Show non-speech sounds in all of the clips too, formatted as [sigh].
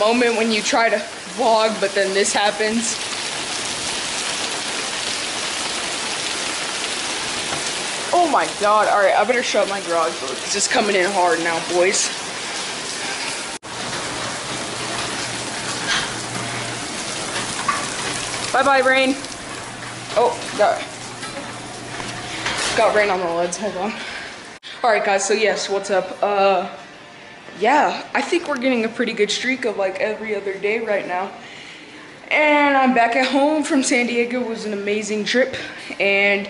moment when you try to vlog, but then this happens. Oh my god. Alright, I better shut my garage door because it's just coming in hard now, boys. Bye bye, rain. Oh, got, got rain on the leads. Hold on. Alright, guys, so yes, what's up? Uh, yeah, I think we're getting a pretty good streak of like every other day right now. And I'm back at home from San Diego. It was an amazing trip. And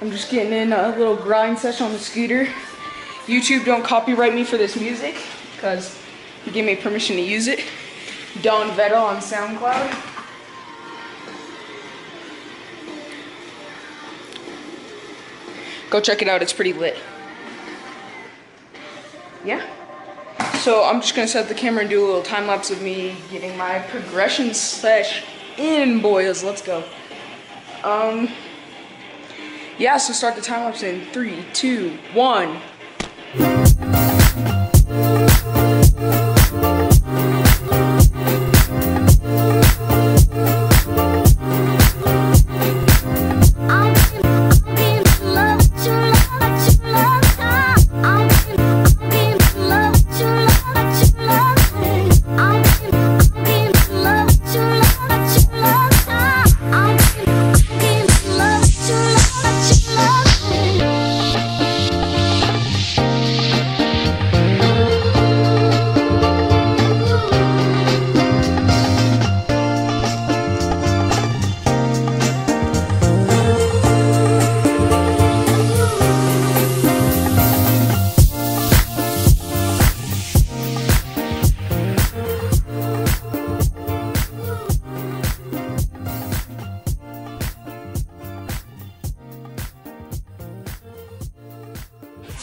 I'm just getting in a little grind session on the scooter. YouTube don't copyright me for this music because you gave me permission to use it. Don Vedda on SoundCloud. Go check it out, it's pretty lit. Yeah. So I'm just gonna set the camera and do a little time lapse of me getting my progression slash in boys. Let's go. Um yeah, so start the time lapse in three, two, one.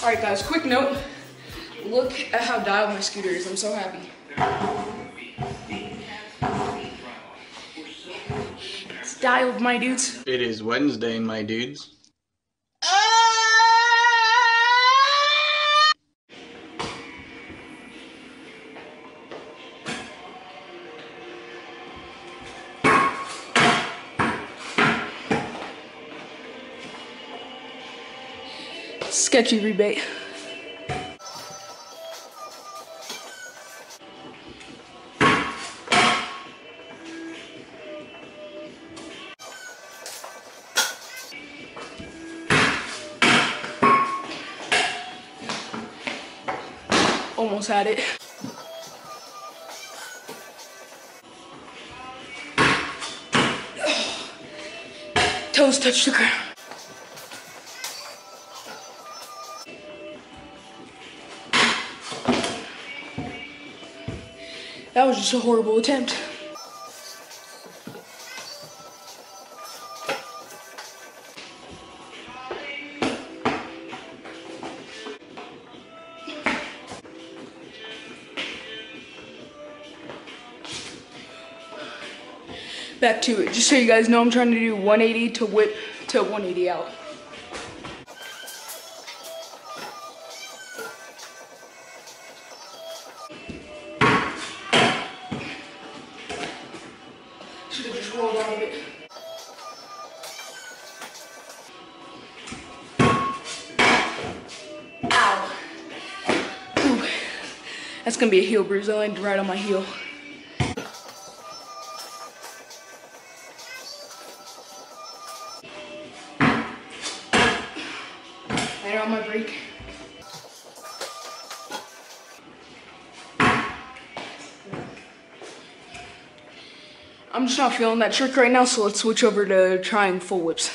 All right, guys, quick note. Look at how dialed my scooter is. I'm so happy. It's dialed, my dudes. It is Wednesday, my dudes. Sketchy rebate. Almost had it. [sighs] Toes touch the ground. That was just a horrible attempt. Back to it. Just so you guys know, I'm trying to do 180 to whip to 180 out. That's gonna be a heel bruise. I landed right on my heel. Landed on my brake. I'm just not feeling that trick right now, so let's switch over to trying full whips.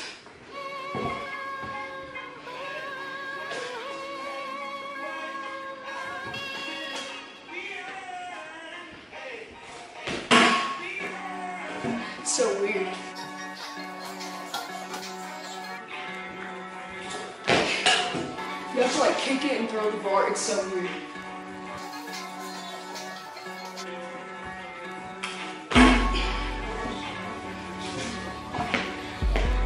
Have to like kick it and throw the bar. It's so weird.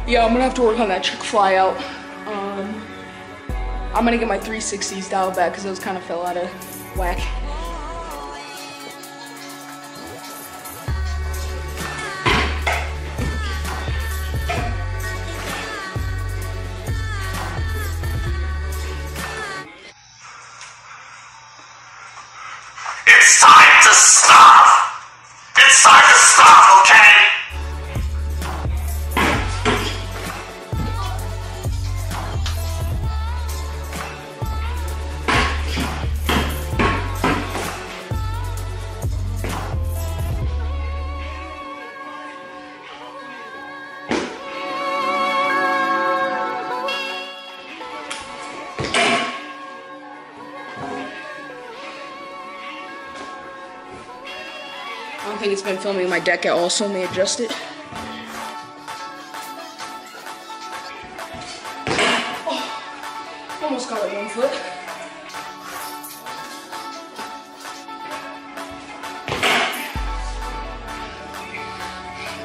Yeah, I'm gonna have to work on that trick fly out. Um, I'm gonna get my 360s dialed back because those kind of fell out of whack. Time to I don't think it's been filming my deck at all, so let me adjust it. Oh, almost got it one foot.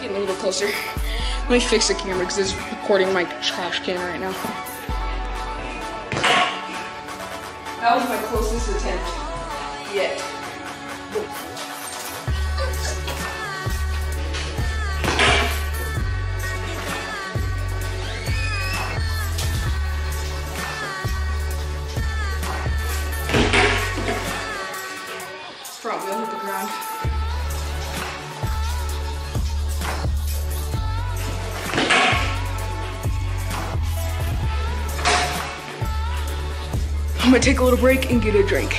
Getting a little closer. Let me fix the camera because it's recording my trash can right now. That was my closest attempt yet. Wheel hit the ground. I'm gonna take a little break and get a drink.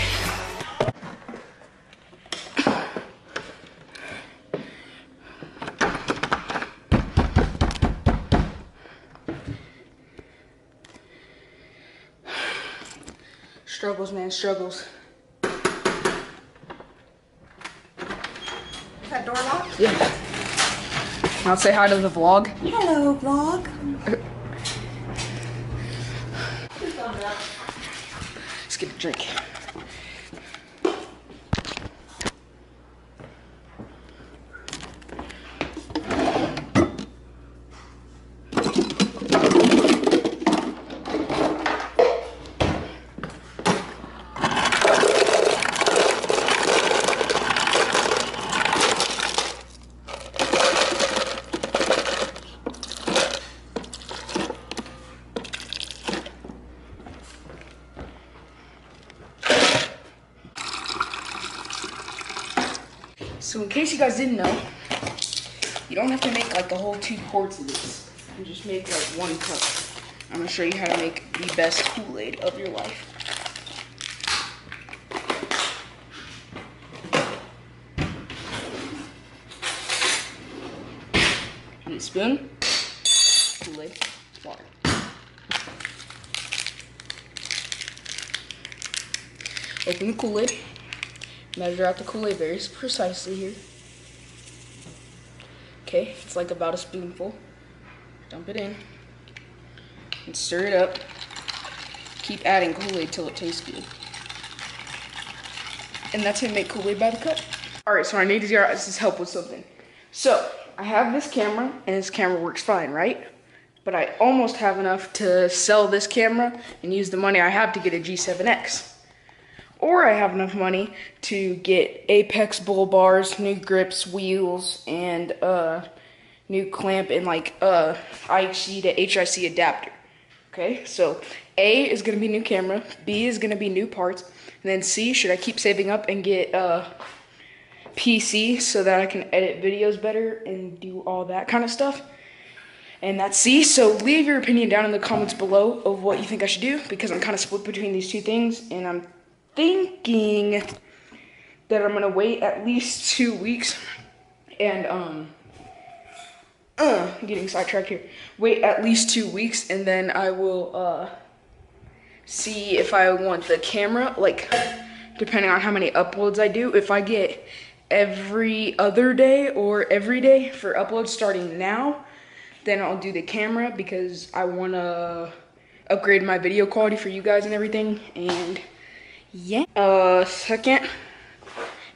Struggles, man, struggles. Is that door locked? Yeah. I'll say hi to the vlog. Hello, vlog. Case you guys didn't know, you don't have to make like the whole two quarts of this. You just make like one cup. I'm gonna show you how to make the best Kool-Aid of your life. Need a spoon, Kool-Aid, water. Open the Kool-Aid. Measure out the Kool-Aid very precisely here. Okay, it's like about a spoonful. Dump it in. And stir it up. Keep adding Kool-Aid till it tastes good. And that's how you make Kool-Aid by the cup. Alright, so I need your guys' help with something. So, I have this camera, and this camera works fine, right? But I almost have enough to sell this camera and use the money I have to get a G7X or I have enough money to get Apex bull bars, new grips, wheels, and uh, new clamp and like uh, IHC to HIC adapter. Okay, so A is gonna be new camera, B is gonna be new parts, and then C should I keep saving up and get uh, PC so that I can edit videos better and do all that kind of stuff. And that's C. So leave your opinion down in the comments below of what you think I should do because I'm kind of split between these two things and I'm thinking that I'm gonna wait at least two weeks and um uh getting sidetracked here. Wait at least two weeks and then I will uh see if I want the camera, like depending on how many uploads I do. If I get every other day or every day for uploads starting now, then I'll do the camera because I wanna upgrade my video quality for you guys and everything and yeah. Uh, second,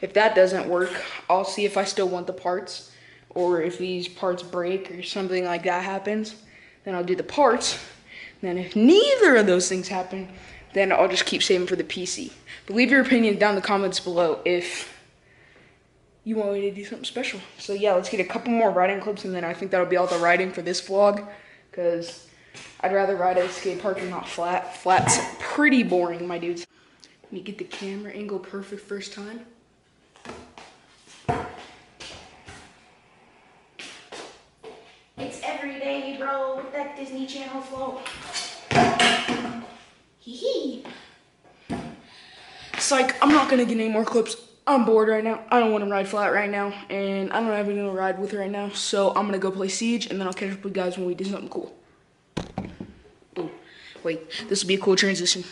if that doesn't work, I'll see if I still want the parts, or if these parts break or something like that happens, then I'll do the parts. Then if neither of those things happen, then I'll just keep saving for the PC. But leave your opinion down in the comments below if you want me to do something special. So yeah, let's get a couple more riding clips, and then I think that'll be all the riding for this vlog, because I'd rather ride at a skate park and not flat. Flat's pretty boring, my dudes. Let me get the camera angle perfect first time. It's every day, bro, with that Disney Channel flow. Hee hee. Like, I'm not gonna get any more clips. I'm bored right now. I don't want to ride flat right now, and I don't have anyone to ride with right now, so I'm going to go play Siege, and then I'll catch up with you guys when we do something cool. Oh, Wait, this will be a cool transition.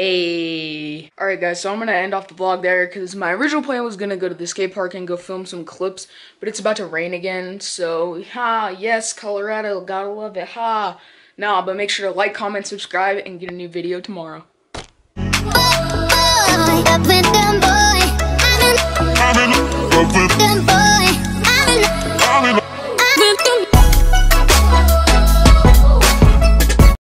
Hey. Alright guys, so I'm gonna end off the vlog there because my original plan was gonna go to the skate park and go film some clips, but it's about to rain again, so ha, yes, Colorado, gotta love it, ha. Nah, but make sure to like, comment, subscribe, and get a new video tomorrow.